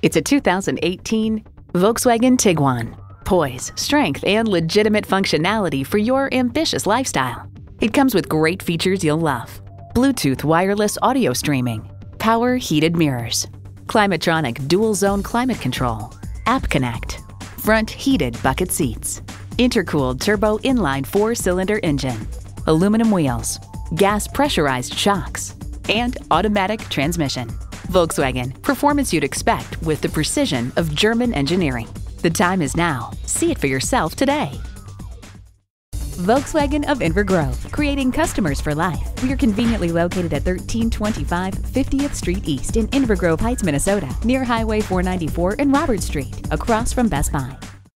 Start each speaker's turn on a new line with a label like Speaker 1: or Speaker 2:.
Speaker 1: It's a 2018 Volkswagen Tiguan. Poise, strength, and legitimate functionality for your ambitious lifestyle. It comes with great features you'll love. Bluetooth wireless audio streaming, power heated mirrors, Climatronic dual zone climate control, App Connect, front heated bucket seats, intercooled turbo inline four cylinder engine, aluminum wheels, gas pressurized shocks, and automatic transmission. Volkswagen, performance you'd expect with the precision of German engineering. The time is now. See it for yourself today. Volkswagen of Inver Grove, creating customers for life. We are conveniently located at 1325 50th Street East in Inver Grove Heights, Minnesota, near Highway 494 and Robert Street, across from Best Buy.